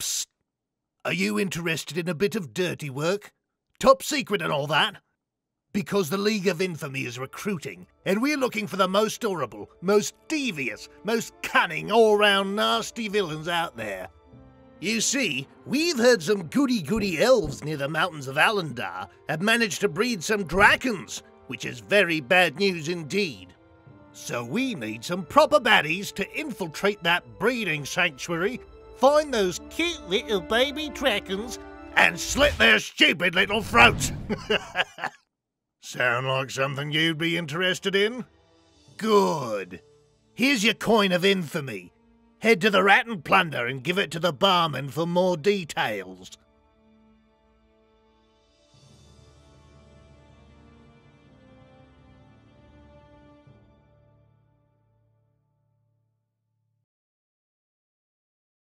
Psst. Are you interested in a bit of dirty work? Top secret and all that? Because the League of Infamy is recruiting, and we're looking for the most horrible, most devious, most cunning, all round nasty villains out there. You see, we've heard some goody goody elves near the mountains of Alandar have managed to breed some dragons, which is very bad news indeed. So we need some proper baddies to infiltrate that breeding sanctuary, find those cute little baby dragons, and slit their stupid little throats. Sound like something you'd be interested in? Good. Here's your coin of infamy. Head to the Rat and Plunder and give it to the barman for more details.